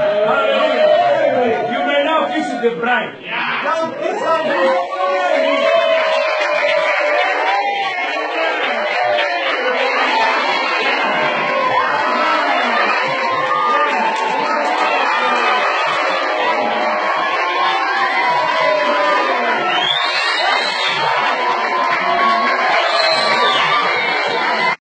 Hallelujah. You may now visit the bride. Now, this time,